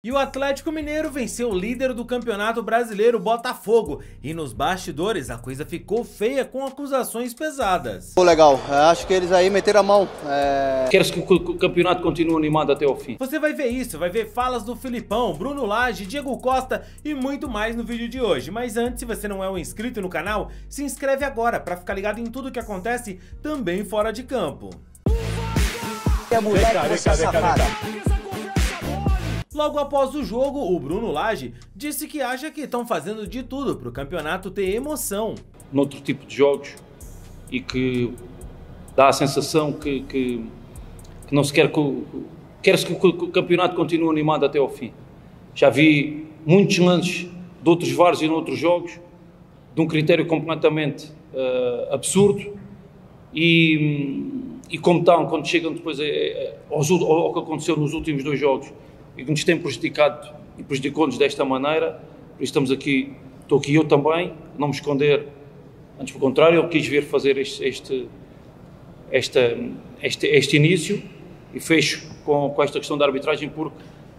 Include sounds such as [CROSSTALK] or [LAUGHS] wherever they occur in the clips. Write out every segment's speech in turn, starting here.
E o Atlético Mineiro venceu o líder do Campeonato Brasileiro, Botafogo. E nos bastidores a coisa ficou feia com acusações pesadas. Pô, legal, é, acho que eles aí meteram a mão. É... Queres que o campeonato continue animado até o fim? Você vai ver isso, vai ver falas do Filipão, Bruno Lage, Diego Costa e muito mais no vídeo de hoje. Mas antes, se você não é um inscrito no canal, se inscreve agora para ficar ligado em tudo que acontece também fora de campo. Quer mudar, vem cá, vem cá, vem cá. Logo após o jogo, o Bruno Lage disse que acha que estão fazendo de tudo para o campeonato ter emoção. Noutro tipo de jogos e que dá a sensação que, que, que não se quer que, quer-se que o campeonato continue animado até ao fim. Já vi muitos lances de outros vários e noutros jogos de um critério completamente uh, absurdo e, e como estão, quando chegam depois a, a, ao, ao que aconteceu nos últimos dois jogos, e que nos tem prejudicado e prejudicou-nos desta maneira. Por isso estamos aqui, estou aqui eu também, não me esconder, antes pelo contrário, eu quis vir fazer este, este, este, este, este início e fecho com, com esta questão da arbitragem porque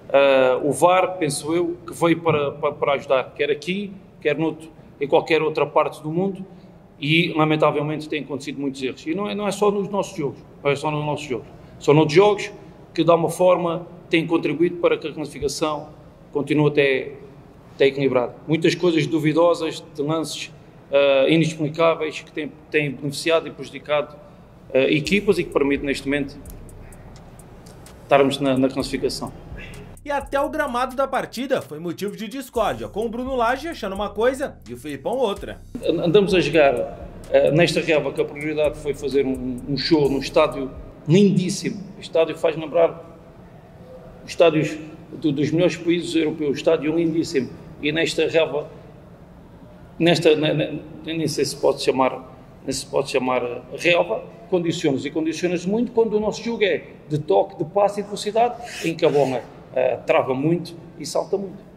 uh, o VAR, penso eu, que veio para, para, para ajudar, quer aqui, quer noutro, em qualquer outra parte do mundo e lamentavelmente têm acontecido muitos erros. E não é, não é só nos nossos jogos, não é só nos nossos jogos. São noutros jogos que, de alguma forma, tem contribuído para que a classificação continue até, até equilibrada. Muitas coisas duvidosas, de lances uh, inexplicáveis que têm, têm beneficiado e prejudicado uh, equipas e que permitem neste momento estarmos na, na classificação. E até o gramado da partida foi motivo de discórdia, com o Bruno Lage achando uma coisa e o Felipão outra. Andamos a jogar uh, nesta relva que a prioridade foi fazer um, um show num estádio lindíssimo. O estádio faz lembrar estádios do, dos melhores países europeus, estádio lindíssimo, e nesta relva, nesta, nem sei se pode chamar, se pode chamar relva, condicionas e condicionas muito quando o nosso jogo é de toque, de passe e de velocidade, em que a bola uh, trava muito e salta muito.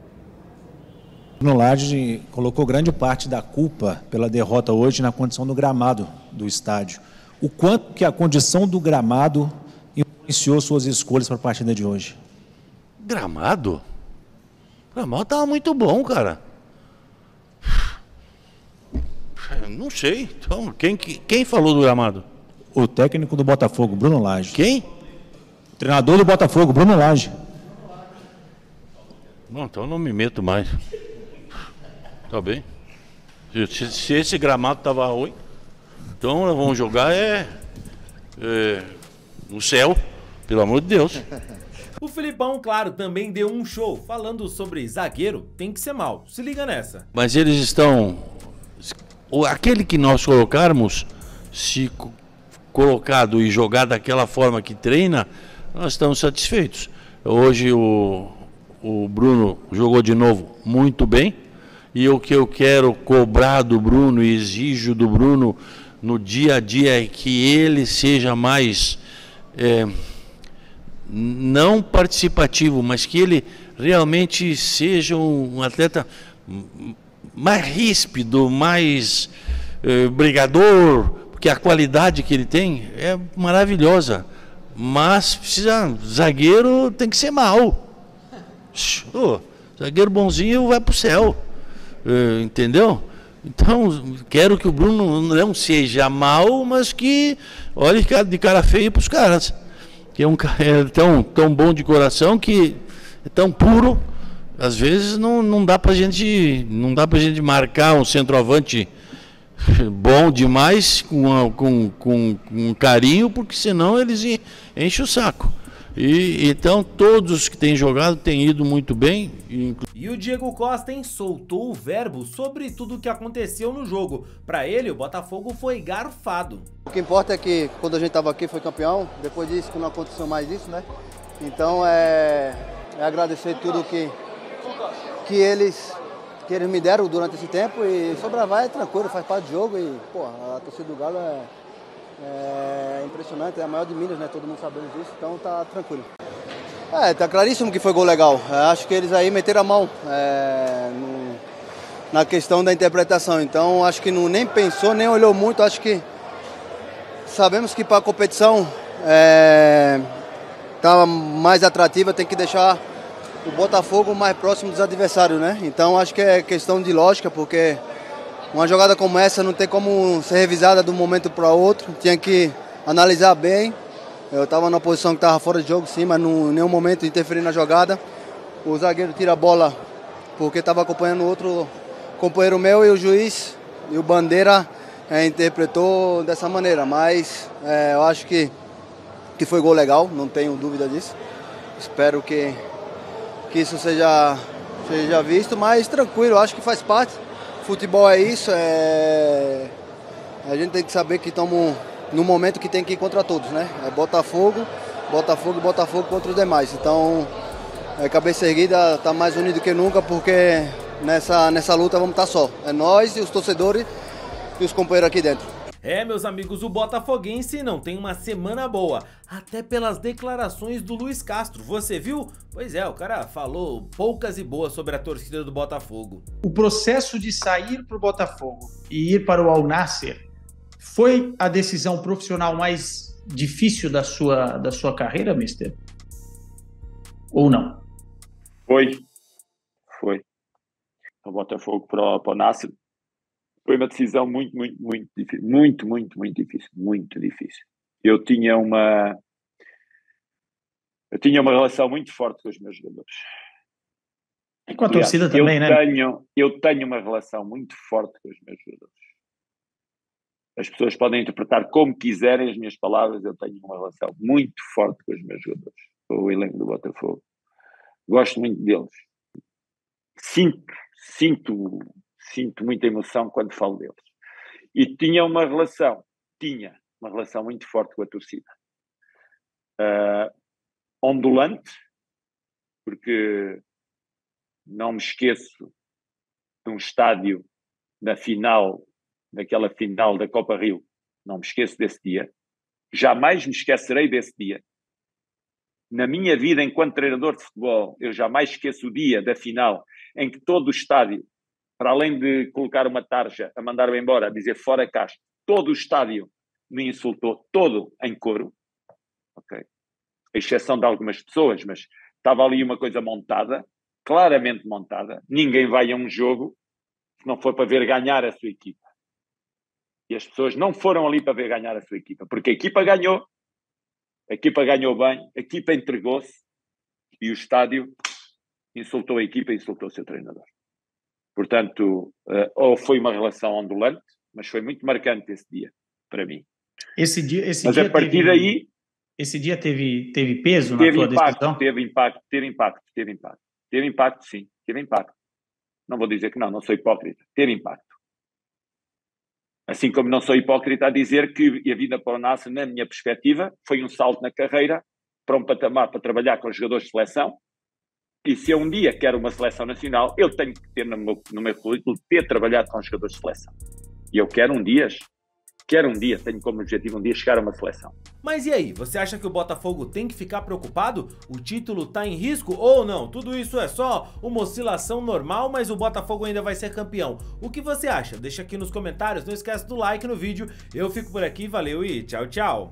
No Laje colocou grande parte da culpa pela derrota hoje na condição do gramado do estádio. O quanto que a condição do gramado influenciou suas escolhas para a partida de hoje? Gramado? Gramado tava muito bom, cara. Não sei. Então, quem, quem falou do gramado? O técnico do Botafogo, Bruno Lage. Quem? O treinador do Botafogo, Bruno Lage. Não, então eu não me meto mais. Tá bem. Se, se esse gramado tava ruim, então nós vamos jogar é, é no céu, pelo amor de Deus. O Filipão, claro, também deu um show falando sobre zagueiro tem que ser mal. Se liga nessa. Mas eles estão. Aquele que nós colocarmos, se colocado e jogado daquela forma que treina, nós estamos satisfeitos. Hoje o, o Bruno jogou de novo muito bem. E o que eu quero cobrar do Bruno e exijo do Bruno no dia a dia é que ele seja mais. É, não participativo, mas que ele realmente seja um atleta mais ríspido, mais eh, brigador, porque a qualidade que ele tem é maravilhosa. Mas precisa, zagueiro tem que ser mal. Oh, zagueiro bonzinho vai para o céu, eh, entendeu? Então, quero que o Bruno não seja mal, mas que olhe de cara feia para os caras que é um [LAUGHS] é tão, tão bom de coração que é tão puro, às vezes não, não dá pra gente não dá pra gente marcar um centroavante [LAUGHS] bom demais com, com, com, com carinho, porque senão eles enchem o saco. E então todos que têm jogado têm ido muito bem. E o Diego Costa hein, soltou o verbo sobre tudo o que aconteceu no jogo. Para ele, o Botafogo foi garfado. O que importa é que quando a gente estava aqui foi campeão. Depois disso que não aconteceu mais isso, né? Então é, é agradecer tudo que que eles que eles me deram durante esse tempo e sobre a vai é tranquilo, faz parte do jogo e pô, a torcida do Galo é é impressionante, é a maior de Minas, né? Todo mundo sabendo disso, então tá tranquilo. É, tá claríssimo que foi gol legal. É, acho que eles aí meteram a mão é, no, na questão da interpretação. Então acho que não, nem pensou, nem olhou muito. Acho que sabemos que para a competição é, tá mais atrativa, tem que deixar o Botafogo mais próximo dos adversários, né? Então acho que é questão de lógica, porque uma jogada como essa não tem como ser revisada de um momento para outro, tinha que analisar bem. Eu estava na posição que estava fora de jogo, sim, mas em nenhum momento interferi na jogada. O zagueiro tira a bola porque estava acompanhando outro companheiro meu e o juiz e o Bandeira é, interpretou dessa maneira. Mas é, eu acho que, que foi gol legal, não tenho dúvida disso. Espero que, que isso seja, seja visto, mas tranquilo, acho que faz parte. Futebol é isso, é... a gente tem que saber que estamos no momento que tem que ir contra todos, né? É Botafogo, Botafogo e Botafogo contra os demais. Então, é, cabeça erguida está mais unido que nunca, porque nessa, nessa luta vamos estar tá só. É nós e os torcedores e os companheiros aqui dentro. É, meus amigos, o Botafoguense não tem uma semana boa, até pelas declarações do Luiz Castro. Você viu? Pois é, o cara falou poucas e boas sobre a torcida do Botafogo. O processo de sair para o Botafogo e ir para o Al Nasser foi a decisão profissional mais difícil da sua, da sua carreira, mister? Ou não? Foi. Foi. O Botafogo para, o Nasser foi uma decisão muito, muito, muito difícil. Muito, muito, muito difícil. Muito difícil. Eu tinha uma. Eu tinha uma relação muito forte com os meus jogadores. E com a torcida também, eu né? Tenho, eu tenho uma relação muito forte com os meus jogadores. As pessoas podem interpretar como quiserem as minhas palavras, eu tenho uma relação muito forte com os meus jogadores, com o elenco do Botafogo. Gosto muito deles. Sinto, sinto sinto muita emoção quando falo deles. E tinha uma relação, tinha uma relação muito forte com a torcida. Uh, ondulante, porque não me esqueço de um estádio na final, naquela final da Copa Rio, não me esqueço desse dia. Jamais me esquecerei desse dia. Na minha vida enquanto treinador de futebol, eu jamais esqueço o dia da final em que todo o estádio para além de colocar uma tarja a mandar-me embora, a dizer fora Castro, todo o estádio me insultou, todo em coro, ok? A exceção de algumas pessoas, mas estava ali uma coisa montada, claramente montada. Ninguém vai a um jogo se não for para ver ganhar a sua equipa. E as pessoas não foram ali para ver ganhar a sua equipa, porque a equipa ganhou, a equipa ganhou bem, a equipa entregou-se e o estádio insultou a equipa e insultou o seu treinador. Portanto, uh, ou foi uma relação ondulante, mas foi muito marcante esse dia, para mim. Esse dia, esse mas dia a partir teve, daí. Esse dia teve, teve peso teve na tua impacto, decisão? Teve impacto, teve impacto, teve impacto. Teve impacto, sim, teve impacto. Não vou dizer que não, não sou hipócrita. Teve impacto. Assim como não sou hipócrita a dizer que a vida para o Nasser, na minha perspectiva, foi um salto na carreira para um patamar para trabalhar com jogadores de seleção, e se eu um dia quero uma seleção nacional, eu tenho que ter no meu, no meu currículo ter trabalhado com jogadores de seleção. E eu quero um dia, quero um dia, tenho como objetivo um dia chegar a uma seleção. Mas e aí, você acha que o Botafogo tem que ficar preocupado? O título tá em risco ou não? Tudo isso é só uma oscilação normal, mas o Botafogo ainda vai ser campeão. O que você acha? Deixa aqui nos comentários, não esquece do like no vídeo. Eu fico por aqui, valeu e tchau, tchau.